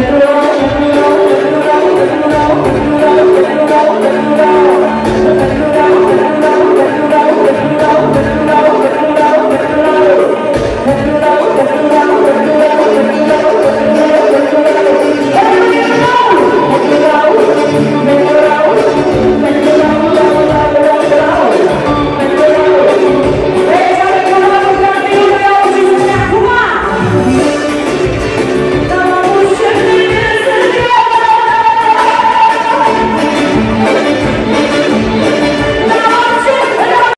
dentro